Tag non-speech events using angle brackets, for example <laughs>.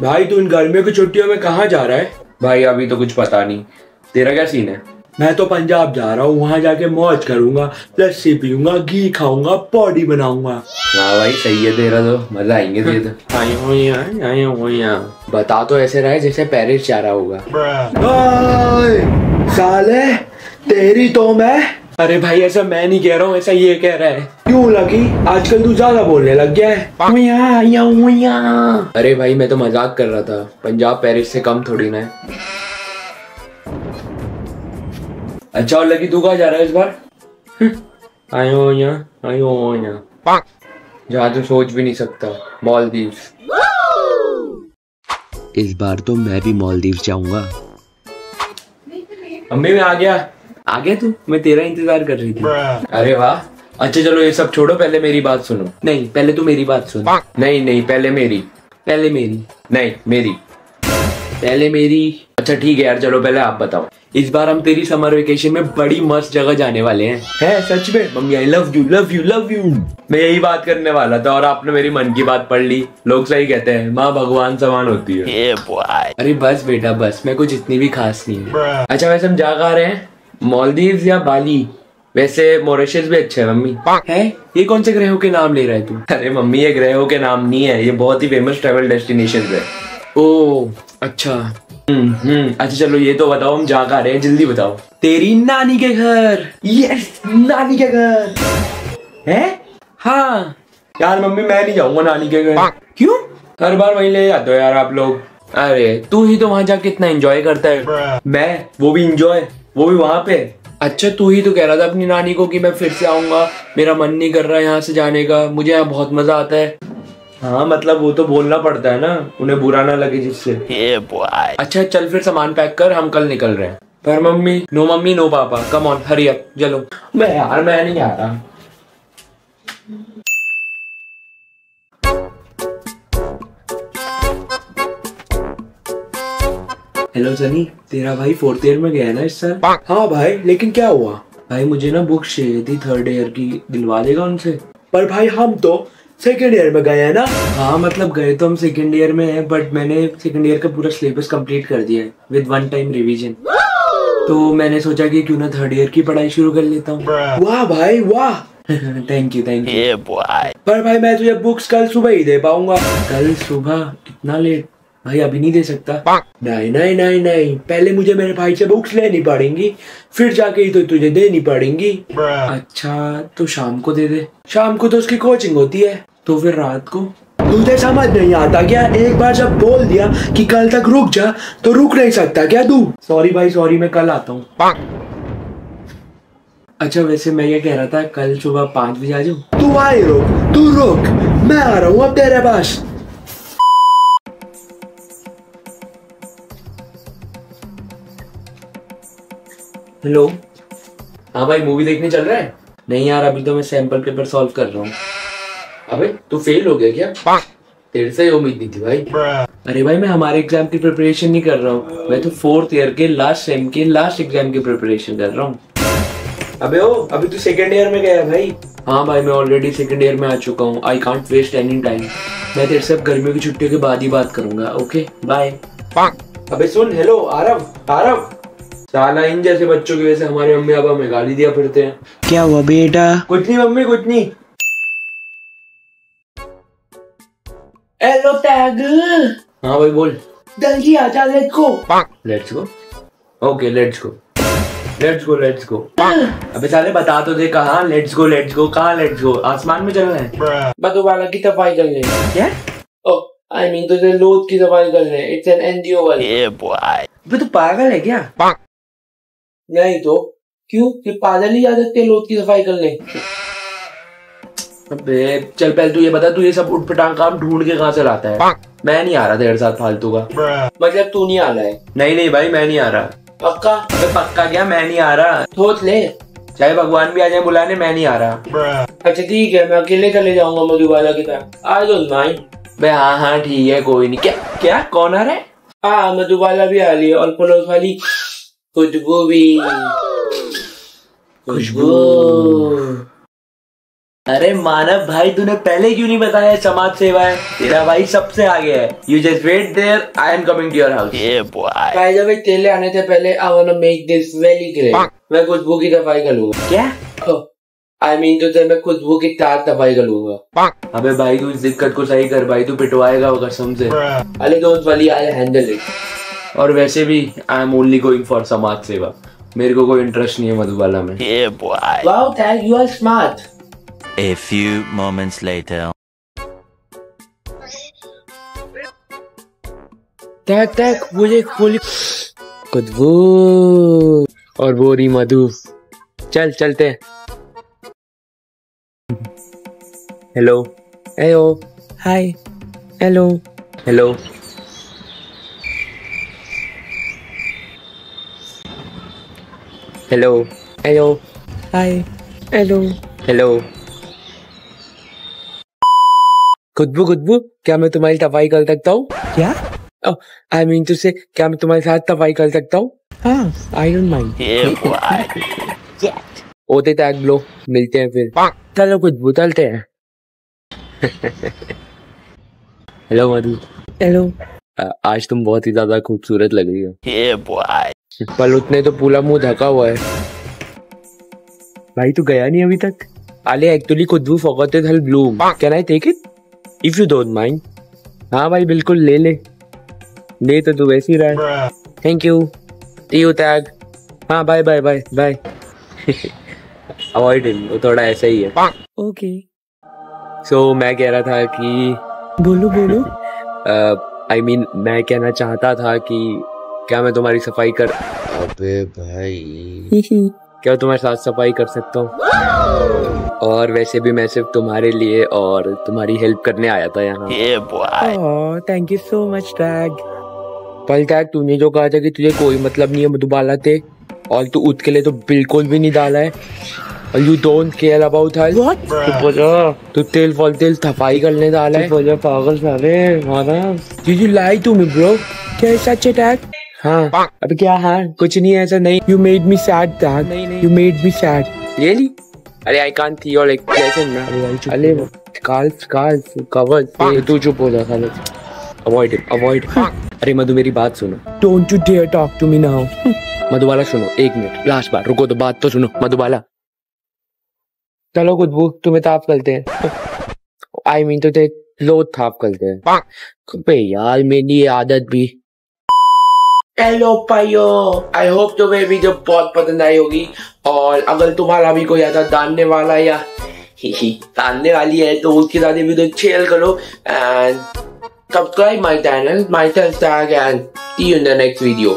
भाई तू इन गर्मियों की छुट्टियों में कहाँ जा रहा है? भाई अभी तो कुछ पता नहीं। तेरा क्या सीन है? मैं तो पंजाब जा रहा हूँ वहाँ जाके मौज करूँगा लस्सी पीऊँगा घी खाऊँगा बॉडी बनाऊँगा। हाँ भाई सही है तेरा तो। मज़ा आएँगे तेरे तो। <laughs> आई हो यहाँ आई हो यहाँ बता तो ऐसे रहा है जैसे पेरिस जा रहा होगा। साले तेरी तो मैं अरे भाई ऐसा मैं नहीं कह रहा हूँ ऐसा ये कह रहा है। क्यों लगी आजकल तू ज़्यादा बोलने लग गया है। हूँ अरे भाई मैं तो मज़ाक कर रहा था। पंजाब पेरिस से कम थोड़ी ना है। अच्छा और लगी तू कहाँ जा रहा है इस बार? आयो हो यहाँ आई हो यहाँ जहाँ तू सोच भी नहीं सकता मालदीव्स। इस बार तो मैं भी मालदीव जाऊँगा। अम्मी मैं आ गया। आ गया तू? मैं तेरा इंतज़ार कर रही थी। अरे वाह। अच्छा चलो ये सब छोड़ो पहले मेरी बात सुनो। नहीं पहले तू मेरी बात सुन। नहीं नहीं पहले मेरी। पहले मेरी। नहीं मेरी। पहले मेरी। अच्छा ठीक है यार चलो पहले आप बताओ। इस बार हम तेरी समर वेकेशन में बड़ी मस्त जगह जाने वाले हैं। है सच में? Mummy I love you love you love you मैं यही बात करने वाला था और आपने मेरी मन की बात पढ़ ली। लोग सही कहते हैं माँ भगवान समान होती है। अरे बस बेटा बस। मैं कुछ इतनी भी खास नहीं है। अच्छा वैसे हम जा रहे हैं? मॉलदीव या बाली वैसे मोरिशस भी अच्छा है मम्मी। है? ये कौन से ग्रहों के नाम ले रहा है तू? अरे मम्मी ये ग्रहों के नाम नहीं है। ये बहुत ही फ़ेमस ट्रेवल डेस्टिनेशन है। ओ अच्छा। हम्म हम्म। अच्छा चलो ये तो बताओ हम जा कहाँ रहे हैं? जल्दी बताओ। तेरी नानी के घर। यस नानी के घर। है? हाँ। यार मम्मी मैं नहीं जाऊँगा नानी के घर। क्यों? हर बार वहीं ले जाते हो यार आप लोग। अरे तू ही तो वहाँ जाके इतना एंजॉय करता है। मैं? वो भी इंजॉय वो भी वहाँ पे। अच्छा तू ही तो कह रहा था अपनी नानी को कि मैं फिर से आऊँगा। मेरा मन नहीं कर रहा है यहाँ से जाने का। मुझे यहाँ बहुत मज़ा आता है। हाँ मतलब वो तो बोलना पड़ता है ना। उन्हें बुरा ना लगे जिससे। अच्छा चल फिर सामान पैक कर। हम कल निकल रहे हैं। पर मम्मी नो मम्मी नो पापा। कम ऑन हरी अप चलो। मैं यार मैं नहीं आता रहा। हेलो सनी तेरा भाई फोर्थ ईयर में गया है ना इस साल? हाँ भाई लेकिन क्या हुआ? भाई मुझे ना बुक चाहिए थी थर्ड ईयर की। दिलवा देगा उनसे। पर भाई हम तो सेकेंड ईयर में गए हैं ना? हाँ मतलब गए तो हम सेकेंड ईयर में हैं बट मैंने सेकेंड ईयर का पूरा सिलेबस कंप्लीट कर दिया है विद वन टाइम रिवीजन तो मैंने सोचा कि क्यों ना थर्ड ईयर की पढ़ाई शुरू कर लेता हूँ। वाह भाई वाह! थैंक यू थैंक यू पर भाई मैं तुझे बुक्स कल सुबह ही दे पाऊँगा। कल सुबह? इतना लेट भाई अभी नहीं दे सकता। नहीं नहीं नहीं नहीं। पहले मुझे मेरे भाई से बुक्स लेनी पड़ेंगी फिर जाके ही तो तुझे देनी पड़ेंगी। अच्छा तो शाम को दे दे। शाम को तो उसकी कोचिंग होती है तो फिर रात को। तुझे समझ नहीं आता क्या? एक बार जब बोल दिया कि कल तक रुक जा तो रुक नहीं सकता क्या तू? सॉरी भाई सॉरी मैं कल आता हूँ। अच्छा वैसे मैं ये कह रहा था कल सुबह पाँच बजे आ जाऊँ? तू आए रुक तू रुक मैं आ रहा हूँ अब तेरे पास। हेलो हाँ भाई मूवी देखने चल रहा है? नहीं यार अभी तो मैं सैंपल पेपर सॉल्व कर रहा हूँ। अबे तू फेल हो गया क्या? तेरे से उम्मीद नहीं थी भाई। अरे भाई मैं हमारे एग्ज़ाम की प्रिपरेशन नहीं कर रहा हूँ। मैं तो फोर्थ ईयर के लास्ट सेम के लास्ट एग्ज़ाम की प्रिपरेशन कर रहा हूँ। अबे ओ अभी तू सेकंड ईयर में गया भाई। हाँ भाई मैं ऑलरेडी सेकंड ईयर में आ चुका हूँ। I can't waste any time मैं तेरे से अब गर्मियों की छुट्टियों के बाद ही बात करूँगा ओके बाय अबे सुन हेलो आरव आरव। साला इन जैसे बच्चों की वजह से हमारे मम्मी पापा हमें गाली दिया फिरते हैं। क्या हुआ बेटा? कुछ नहीं मम्मी कुछ नहीं। हेलो टैग हाँ भाई बोल। जल्दी आ जा let's go let's go okay let's go let's go let's go अबे साले बता तो दे कहाँ। लेट्स गो लेट्स गो कहाँ लेट्स गो आसमान में चलना है? मधुबाला की सफ़ाई कर ले क्या? ओ आई मीन तुझे लोथ की सफ़ाई कर ले इट्स एन एनजीओ वाली। अबे तू पागल है क्या? नहीं तो क्यों? फिर पागल ही जा सकते हैं लोथ की सफ़ाई कर ले अबे चल पहले तू ये बता तू ये सब उठपटांग काम ढूंढ के कहाँ से लाता है? मैं नहीं आ रहा तेरे साथ फालतू का। मतलब तू नहीं आ रहा है? नहीं नहीं भाई मैं नहीं आ रहा। पक्का? अबे पक्का क्या? मैं नहीं आ रहा। सोच ले। चाहे भगवान भी आ जाए बुलाने मैं नहीं आ रहा। अच्छा ठीक है मैं अकेले चले जाऊँगा मधुबाला की तरह आई डोंट माइंड बे हाँ हाँ ठीक है कोई नहीं। क्या क्या? कौन आ रहा है? हाँ मधुबाला भी आ रही है और पड़ोस वाली। खुशबू। भी खुशबू। अरे मानव भाई तूने पहले क्यों नहीं बताया समाज सेवा है? तेरा भाई सबसे आगे है। You just wait there I am coming to your house ये बॉय भाई जब एक तेले आने से पहले I want to make this very clear मैं खुशबू की सफ़ाई कर लूँगा। क्या? आई मीन तो से मैं खुशबू की तार सफ़ाई कर लूँगा। अबे भाई तू इस दिक्कत को सही कर भाई तू पिटवाएगा वो कसम से। अरे don't worry I handle it और वैसे भी I am only going for समाज सेवा। मेरे को कोई इंटरेस्ट नहीं है मधुबाला में। Wow thank you are smart A few moments later. टैक टैक मुझे खोल और वो रही मधु। चल चलते हैं। Hello hello hi hello hello hello hello hi hello hello Khushboo Khushboo क्या मैं तुम्हारी सफ़ाई कर सकता हूँ? क्या? आई मीन टू से क्या मैं तुम्हारे साथ सफ़ाई कर सकता हूँ? हाँ. आई डोंट माइंड ओते टैग ब्लो मिलते हैं फिर. चलो खुशबू चलते हैं. <laughs> हेलो मधु. हेलो आज तुम बहुत ही ज़्यादा खूबसूरत लग रही हो। पर उतने तो पूरा मुँह ढका हुआ है। भाई तू गया नहीं अभी तक? अले actually Khushboo forgot it help bloom can I take it if you don't mind हाँ भाई बिल्कुल ले ले। ले तो तू वैसे ही रहा है। थैंक यू टी यू टैग हाँ bye bye bye bye avoid him वो थोड़ा ऐसा ही है। ओके सो मैं कह रहा था कि बोलो बोलो। <laughs> आई I मीन mean, मैं कहना चाहता था कि क्या मैं तुम्हारी सफ़ाई कर अबे भाई। क्या तुम्हारे साथ सफ़ाई कर सकता हूँ? और वैसे भी मैं सिर्फ़ तुम्हारे लिए और तुम्हारी हेल्प करने आया था यहाँ। थैंक यू सो मच टैग पल टैग तूने जो कहा था कि तुझे कोई मतलब नहीं है मधुबाला थे और तू उठ के लिए तो बिल्कुल भी नहीं डाला है। You don't care about her तू तेल फॉल तेल सफ़ाई करने डाला है। पागल सारे Did you lie to me bro? क्या सच है टैग हाँ। अब क्या हाँ? कुछ नहीं ऐसा नहीं। यू मेड मी सैड नहीं you made me sad really अरे I can't see your expression ना अरे स्काल्फ स्काल्फ कवर। तू चुप हो जा साले। अवॉइड इट अवॉइड अरे मधु मेरी बात सुनो। Don't you dare talk to me now Madhubala सुनो एक मिनट। लास्ट बार रुको तो बात तो सुनो। मधुबाला चलो खुशबू तुम्हें ताप करते हैं। आई मीन तो ते लो थाप करते हैं। अबे यार मेरी ये आदत भी। हेलो पाइयो आई होप तुम्हें वीडियो बहुत पसंद आई होगी। और अगर तुम्हारा भी कोई ऐसा जानने वाला या जानने वाली है तो उसके साथ ये वीडियो शेयर करो। And subscribe my channel, my tag and see you in the next video.